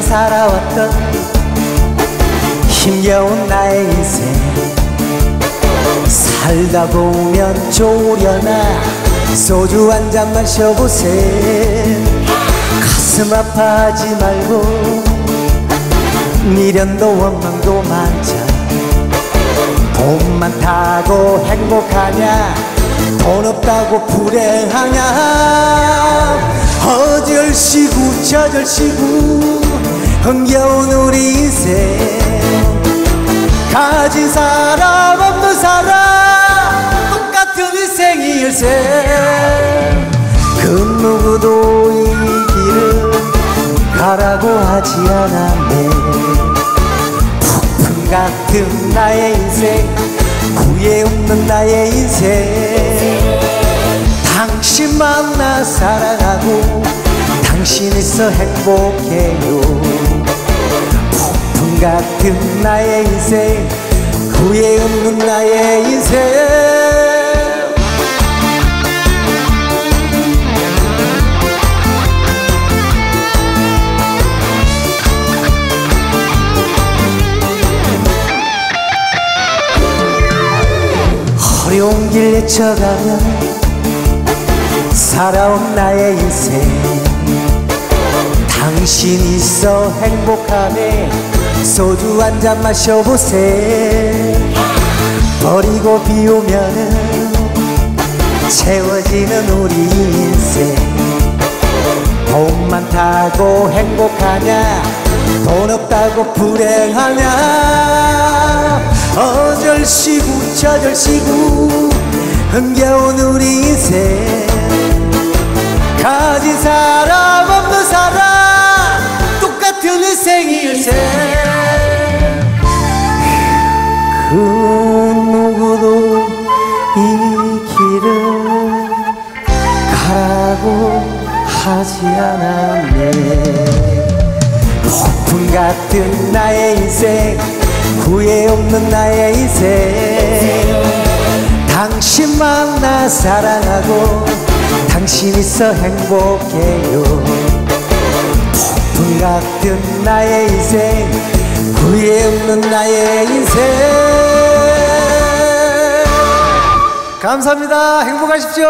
살아왔던 힘겨운 나의 인생. 살다 보면 좋으려나. 소주 한 잔 마셔보세 가슴 아파하지 말고. 미련도 원망도 많자. 돈만 타고 행복하냐. 돈 없다고 불행하냐. 어절시고 저절시고 흥겨운 우리 인생. 가진 사람 없는 사람 똑같은 인생이 일생 그 누구도 이 길을 가라고 하지 않았네. 폭풍 같은 나의 인생 후회 없는 나의 인생. 당신 만나 사랑하고 당신 있어 행복해요 같은 나의 인생 후회 없는 나의 인생. 어려운 길 헤쳐가면 살아온 나의 인생 당신 있어 행복하네 소주 한 잔 마셔보세. 버리고 비오면은 채워지는 우리 인생. 돈만 타고 행복하냐? 돈 없다고 불행하냐? 어절시고 저절시고 흥겨운 우리 인생. 가진 사람 그 누구도 이 길을 가라고 하지 않았네. 폭풍 같은 나의 인생 후회 없는 나의 인생. 당신 만 나 사랑하고 당신 있어 행복해요. 폭풍 같은 나의 인생 후회 없는 나의 인생 감사합니다. 행복하십시오